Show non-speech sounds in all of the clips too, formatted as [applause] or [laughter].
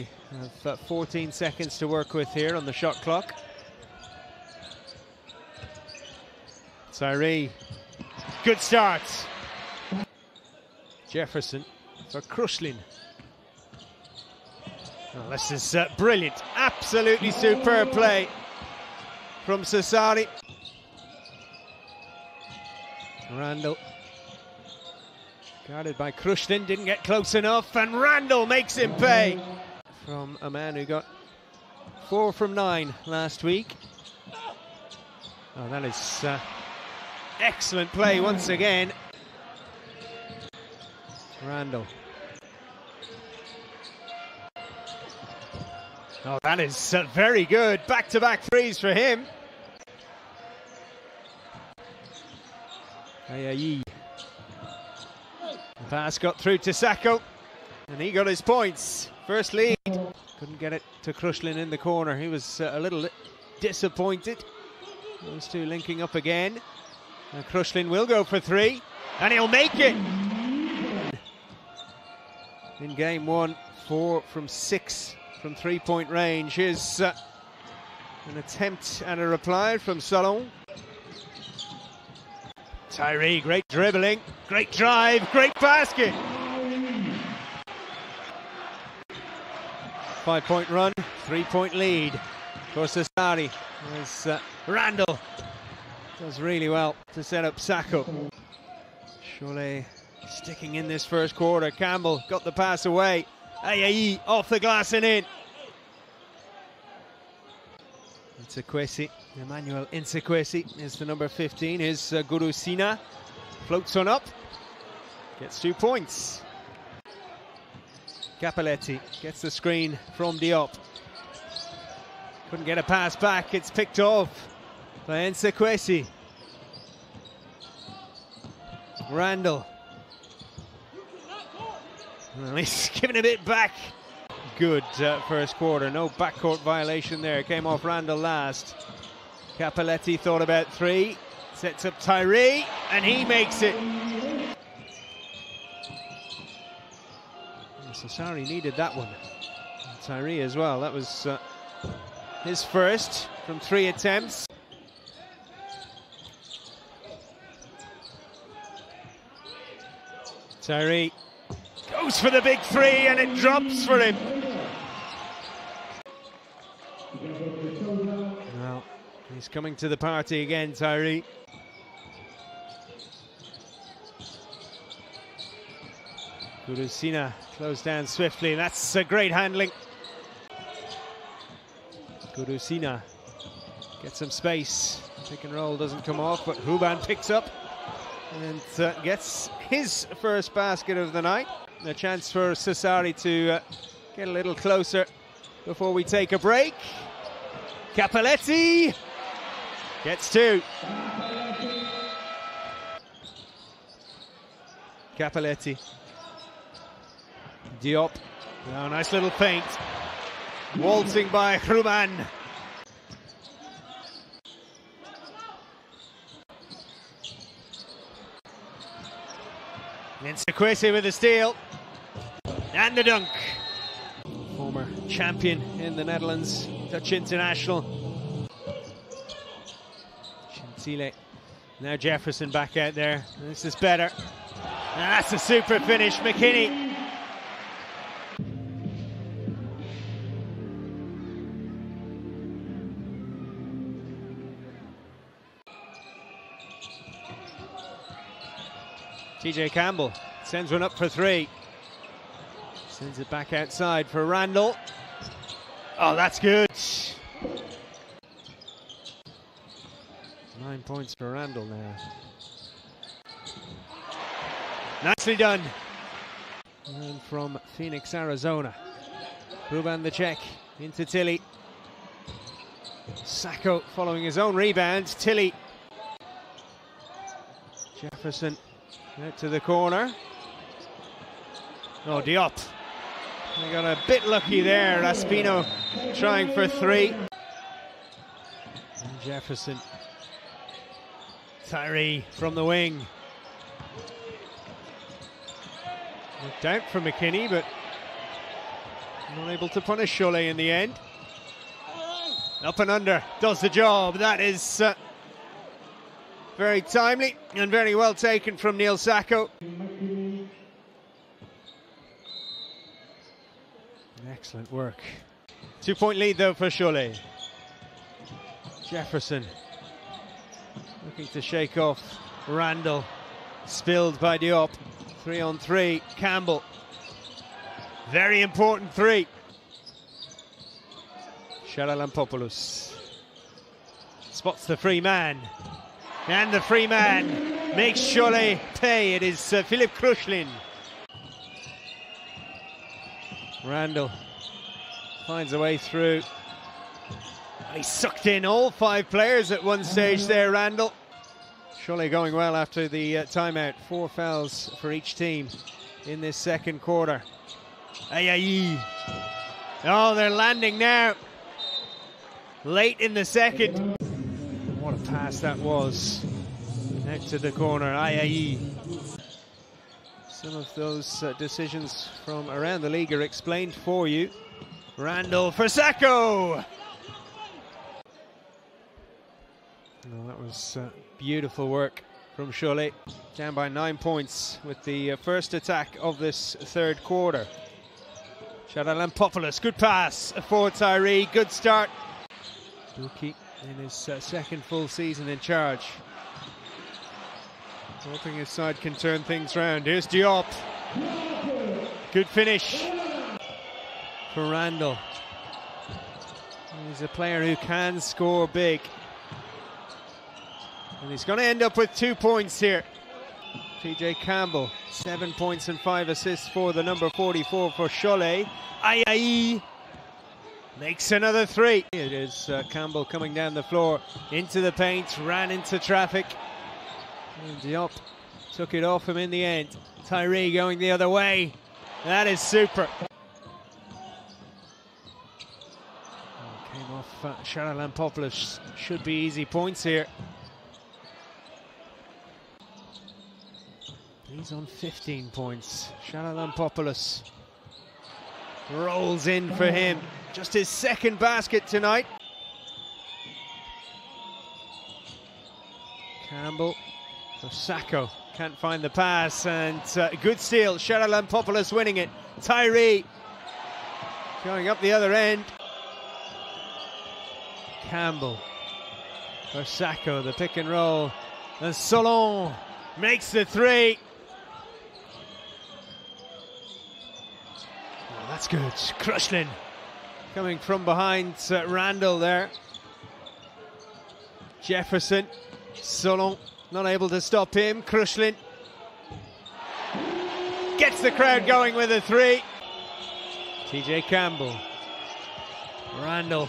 Have uh, 14 seconds to work with here on the shot clock. Tyree, good start. Jefferson for Krushlin. Oh, this is uh, brilliant, absolutely superb play from Sassari. Randall guarded by Krushlin, didn't get close enough, and Randall makes him pay from a man who got four from nine last week. Oh, that is uh, excellent play once again. Randall. Oh, that is uh, very good. Back-to-back threes for him. Ayayi. Pass got through to Sako, and he got his points. First lead. Couldn't get it to Krushlin in the corner. He was uh, a little disappointed. Those two linking up again. Krushlin will go for three, and he'll make it. In game one, four from six from three-point range. Here's uh, an attempt and a reply from Salon. Tyree, great dribbling, great drive, great basket. Five-point run, three-point lead for Sassari as uh, Randall does really well to set up Sako. Cholet sticking in this first quarter. Campbell got the pass away. Ayayi off the glass and in. Nzekwesi, Emmanuel Nzekwesi is the number 15. Is uh, Guru Sina floats on up, gets two points. Cappelletti gets the screen from Diop. Couldn't get a pass back. It's picked off by Nzekwesi. Randall. Well, [laughs] he's giving a bit back. Good uh, first quarter. No backcourt violation there. Came off Randall last. Cappelletti thought about three. Sets up Tyree, and he makes it. Sassari needed that one. And Tyree as well. That was uh, his first from three attempts. Tyree goes for the big three and it drops for him. Well, he's coming to the party again, Tyree. Gurusina closed down swiftly. And that's a great handling. Gurusina gets some space. Pick and roll doesn't come off, but Huban picks up and uh, gets his first basket of the night. A chance for Sassari to uh, get a little closer before we take a break. Cappelletti gets two. Cappelletti. Diop. Oh, nice little feint. Waltzing by Hruman. Nzekwesi with the steal. And the dunk. Former champion in the Netherlands, Dutch international. Gentile. Now Jefferson back out there. This is better. And that's a super finish, McKinney. TJ Campbell sends one up for three. Sends it back outside for Randall. Oh, that's good. Nine points for Randall now. Nicely done. And from Phoenix, Arizona. Ruban the check into Tilly. Sako following his own rebound. Tilly. Jefferson to the corner. Oh, Diop. They got a bit lucky there. Raspino trying for three. And Jefferson. Tyree from the wing. Looked out for McKinney, but Not able to punish Cholet in the end. Up and under, does the job. That is uh, very timely and very well taken from Neal Sako. Excellent work. Two point lead though for Cholet. Jefferson looking to shake off Randall. Spilled by Diop. Three on three. Campbell. Very important three. Charalampopoulos spots the free man. And the free man makes Cholet pay. It is uh, Philip Krushlin. Randall finds a way through. He sucked in all five players at one stage there, Randall. Surely going well after the uh, timeout. Four fouls for each team in this second quarter. Ayayi. Oh, they're landing now. Late in the second. What a pass that was. Out to the corner. Ayayi. Some of those uh, decisions from around the league are explained for you. Randall for Sako. No, that was uh, beautiful work from Cholet. Down by nine points with the uh, first attack of this third quarter. Charalampopoulos, good pass for Tyree, good start. Bucchi in his uh, second full season in charge. Hoping his side can turn things round. Here's Diop. Good finish for Randall. He's a player who can score big. And he's going to end up with two points here. TJ Campbell, seven points and five assists for the number 44 for Cholet. Ayayi makes another three. It is uh, Campbell coming down the floor into the paint, ran into traffic. And Diop took it off him in the end. Tyree going the other way. That is super. Came off uh, Charalampopoulos. Should be easy points here. He's on 15 points. Charalampopoulos rolls in for him. Just his second basket tonight. Campbell for Sako. Can't find the pass and uh, good steal. Charalampopoulos winning it. Tyree going up the other end. Campbell for Sako. The pick and roll. And Solon makes the three. Oh, that's good. Krushlin coming from behind uh, Randall there. Jefferson, Solon not able to stop him. Krushlin gets the crowd going with a three. TJ Campbell. Randall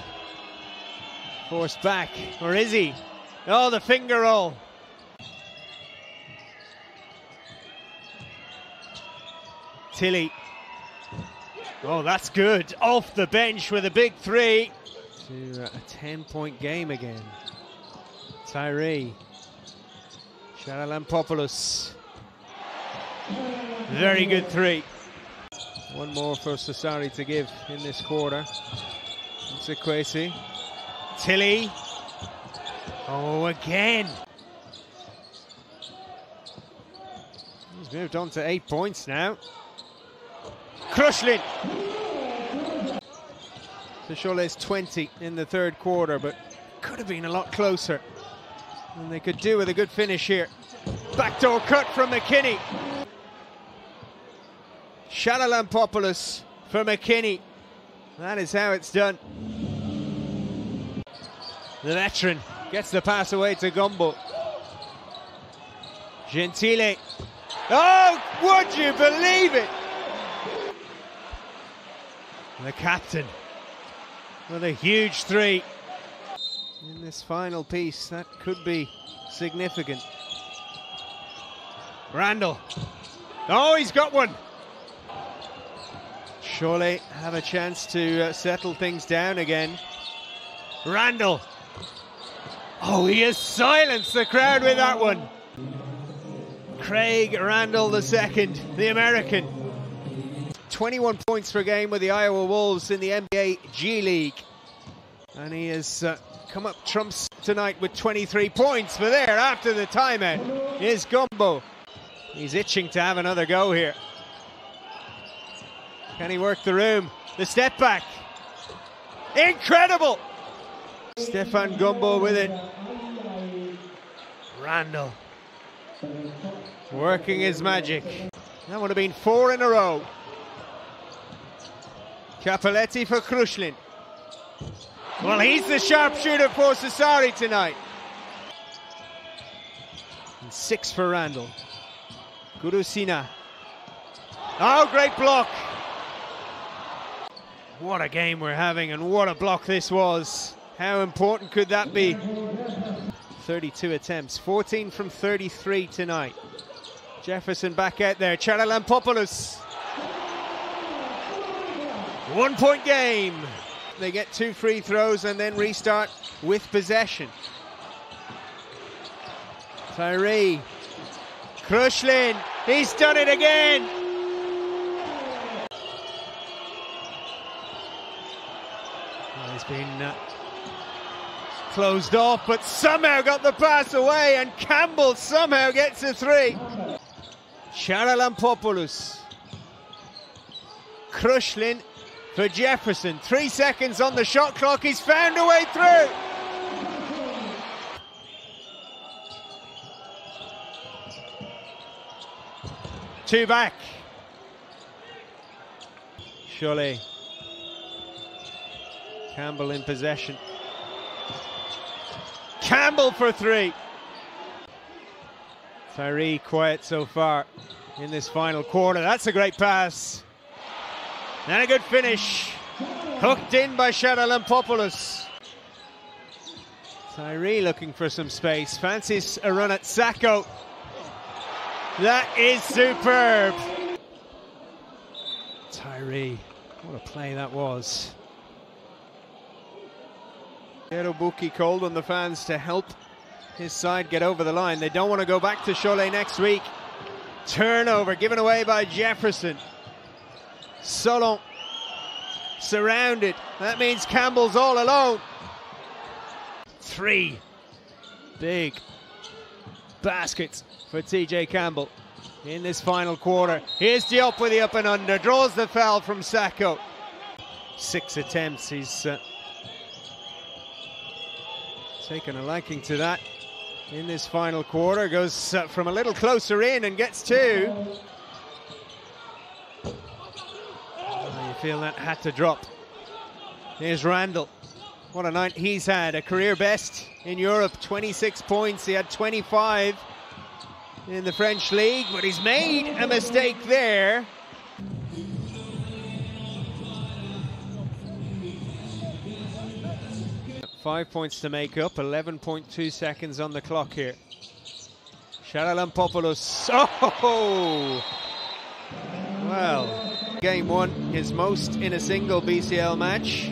forced back, or is he? Oh, the finger roll. Tilly. Oh, that's good. Off the bench with a big three. To uh, a 10 point game again. Tyree. Charalampopoulos. Very good three. One more for Sassari to give in this quarter. It's a Nzekwesi. Tilly. Oh, again. He's moved on to eight points now. Krushlin. Cholet's 20 in the third quarter, but could have been a lot closer. And they could do with a good finish here. Backdoor cut from McKinney. Charalampopoulos for McKinney. That is how it's done. The veteran gets the pass away to Gumbo. Gentile. Oh, would you believe it? The captain with a huge three in this final piece. That could be significant. Randall. Oh, he's got one. Surely have a chance to uh, settle things down again. Randall. Oh, he has silenced the crowd with that one. Craig Randall II, the American. 21 points per game with the Iowa Wolves in the NBA G League. And he has uh, come up trumps tonight with 23 points. But there, after the timeout, is Gumbo. He's itching to have another go here. Can he work the room? The step back. Incredible! Stefan Gumbo with it. Randall working his magic. That would have been four in a row. Cappelletti for Krushlin. Well, he's the sharpshooter for Sassari tonight. And six for Randall. Gurusina. Oh, great block. What a game we're having, and what a block this was. How important could that be? 32 attempts, 14 from 33 tonight. Jefferson back out there, Charalampopoulos. One point game. They get two free throws and then restart with possession. Tyree. Krushlin. He's done it again. he's been uh, closed off, but somehow got the pass away, and Campbell somehow gets a three. Charalampopoulos. Krushlin for Jefferson. Three seconds on the shot clock. He's found a way through. Two back. Cholet. Campbell in possession. Campbell for three. Tyree quiet so far in this final quarter. That's a great pass. And a good finish. Hooked in by Charalampopoulos. Tyree looking for some space. Fancies a run at Sako. That is superb. Tyree. What a play that was. Bucchi called on the fans to help his side get over the line. They don't want to go back to Cholet next week. Turnover given away by Jefferson. Solon surrounded. That means Campbell's all alone. Three big baskets for TJ Campbell in this final quarter. Here's Diop with the up and under. Draws the foul from Sako. Six attempts. He's uh, taken a liking to that in this final quarter. Goes uh, from a little closer in and gets two. Oh, you feel that had to drop. Here's Randall. What a night he's had. A career best in Europe, 26 points. He had 25 in the French league, but he's made a mistake there. Five points to make up, 11.2 seconds on the clock here. Charalampopoulos. Oh! Well, game one, his most in a single BCL match.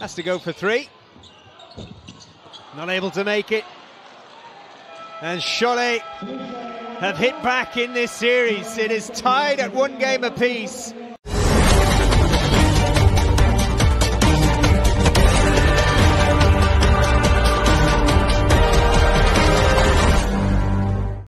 Has to go for three. Not able to make it. And Cholet have hit back in this series. It is tied at one game apiece.